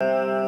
Uh...